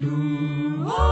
Do